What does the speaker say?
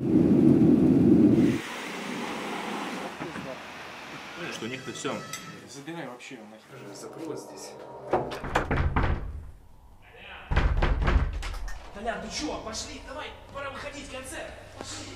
Что у них-то все. Забирай вообще нахер. Закрылось здесь. Толян, ты чего? Пошли, давай, пора выходить, концерт. Пошли.